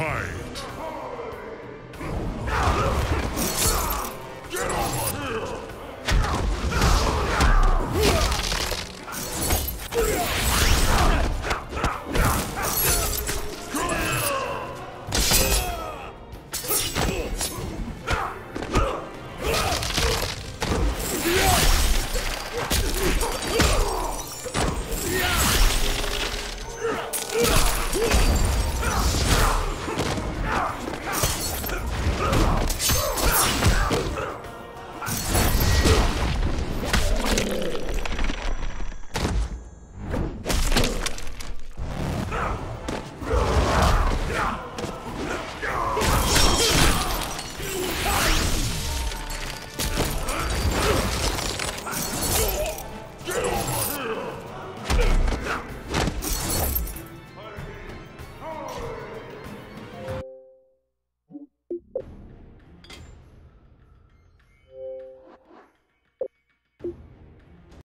Fight!